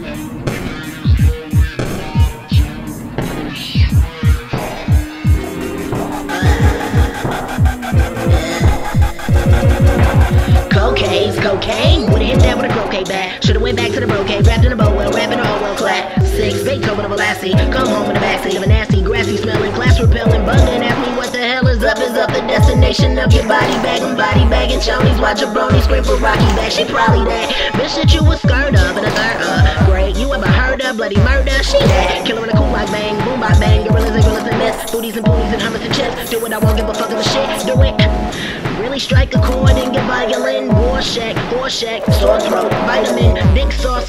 Cocaine's cocaine. Would've hit that with a croquet bat. Should've went back to the brocade, wrapped in a bow well, wrapping all well clad. Six, Beethoven of a lassie. Come home in the backseat of a nasty, grassy smelling, class repelling, bugging. Ask me up, is up the destination of your body bagging, body bagging. Chonies, watch a brony scream for Rocky back. She probably that bitch that you was scared of and a third of. Great, you ever heard of bloody murder? She that killer in a cool like bang, boom by bang, gorillas and gorillas and mess, booties and booties and hummus and chips. Do what I won't give a fuck of the shit. Do it. Really strike a chord and get violin. War shack, shack, sore throat, vitamin, big sauce,